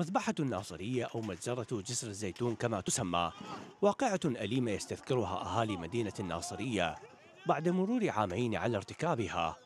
مذبحة الناصرية أو مجزرة جسر الزيتون كما تسمى واقعة أليمة يستذكرها أهالي مدينة الناصرية بعد مرور عامين على ارتكابها.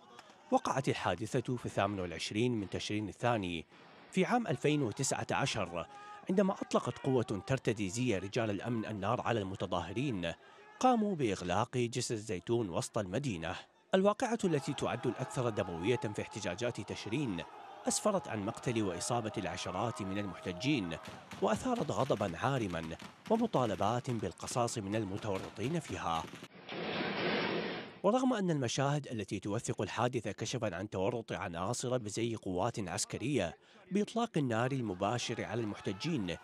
وقعت الحادثة في 28 من تشرين الثاني في عام 2019 عندما أطلقت قوة ترتديزية رجال الأمن النار على المتظاهرين قاموا بإغلاق جسر الزيتون وسط المدينة. الواقعة التي تعد الأكثر دموية في احتجاجات تشرين أسفرت عن مقتل وإصابة العشرات من المحتجين وأثارت غضبا عارما ومطالبات بالقصاص من المتورطين فيها. ورغم أن المشاهد التي توثق الحادثة كشفت عن تورط عناصر بزي قوات عسكرية بإطلاق النار المباشر على المحتجين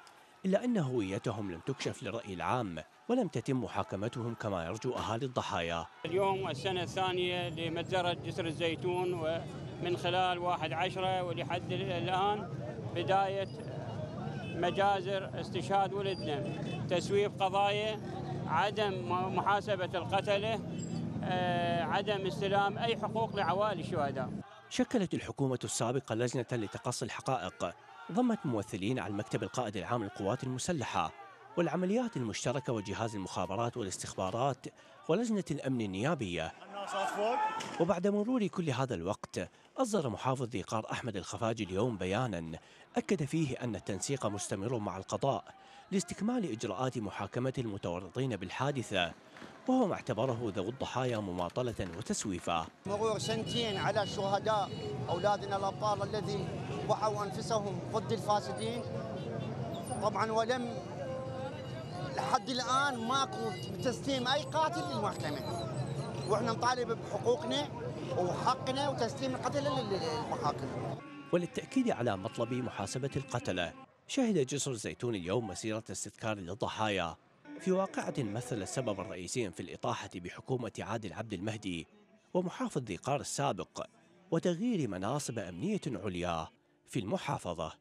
إلا أن هويتهم لم تكشف للرأي العام ولم تتم محاكمتهم كما يرجو أهالي الضحايا. اليوم السنة الثانية لمجزرة جسر الزيتون ومن خلال واحد عشرة ولحد الآن بداية مجازر استشهاد ولدنا. تسويف قضايا عدم محاسبة القتلة آه، عدم استلام أي حقوق لعوائل الشهداء. شكلت الحكومة السابقة لجنة لتقصي الحقائق. ضمت ممثلين عن مكتب القائد العام للقوات المسلحة والعمليات المشتركة وجهاز المخابرات والاستخبارات ولجنة الأمن النيابية. وبعد مرور كل هذا الوقت أصدر محافظ ذي قار أحمد الخفاجي اليوم بيانا أكد فيه أن التنسيق مستمر مع القضاء لاستكمال إجراءات محاكمة المتورطين بالحادثة وهو ما اعتبره ذوي الضحايا مماطلة وتسويفا مرور سنتين على الشهداء أولادنا الأبطال الذي ضحوا أنفسهم ضد الفاسدين. طبعا ولم لحد الآن ماكو تسليم أي قاتل للمحكمة. وإحنا نطالب بحقوقنا وحقنا وتسليم القتل للمحاكم. وللتأكيد على مطلب محاسبة القتلة شهد جسر الزيتون اليوم مسيرة استذكار للضحايا. في واقعة مثل السبب الرئيسي في الإطاحة بحكومة عادل عبد المهدي ومحافظ ذي قار السابق وتغيير مناصب أمنية عليا في المحافظة.